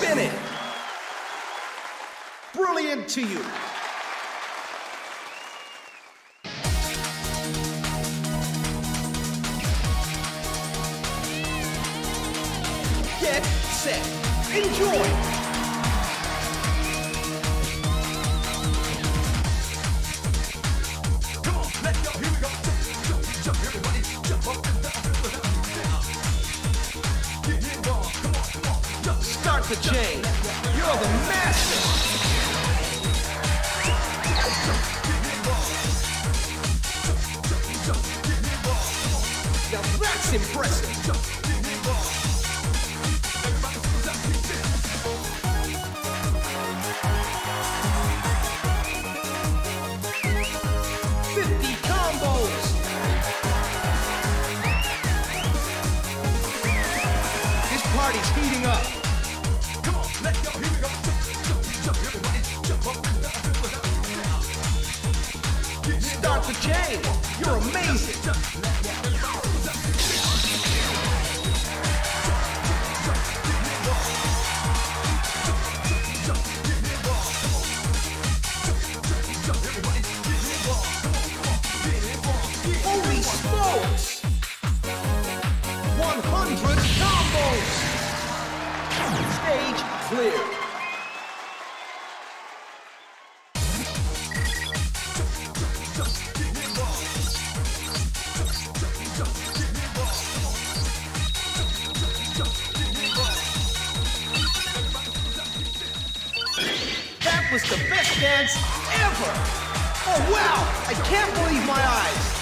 minute. Brilliant 2U. Get set. Enjoy. Let's go. Start the chain. You're the master. Now that's impressive. Fifty combos. This party's heating up. The chain. You're amazing. Clear. That was the best dance ever! Oh wow! I can't believe my eyes!